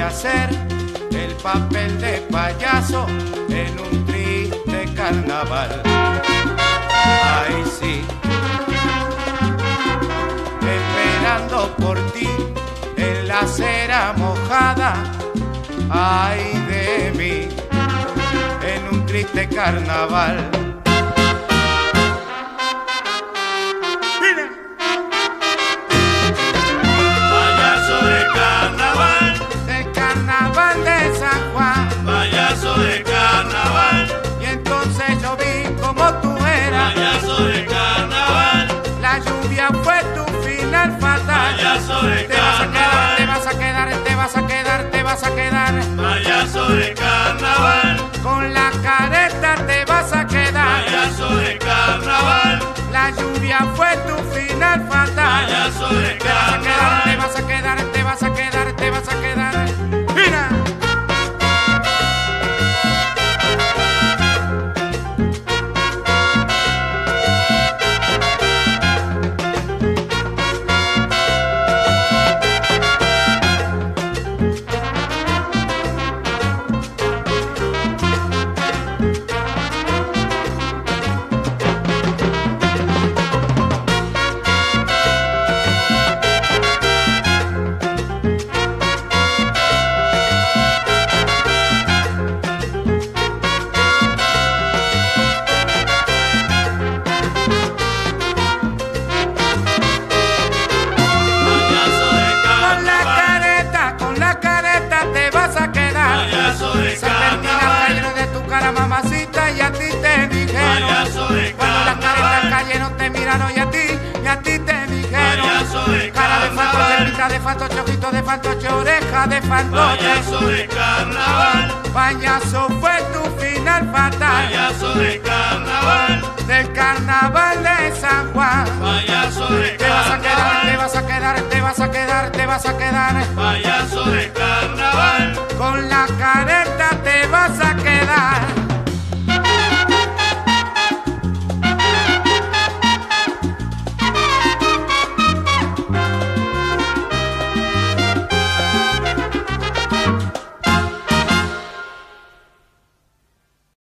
Hacer el papel de payaso en un triste carnaval. Ay, sí, esperando por ti en la acera mojada. Ay de mí, en un triste carnaval. Te fantoche, ojito de fantoche, oreja de fantoche. Payaso de carnaval. Payaso fue tu final fatal. Payaso de carnaval. Del carnaval de San Juan. Payaso de te vas a quedar, te vas a quedar, te vas a quedar, te vas a quedar. Payaso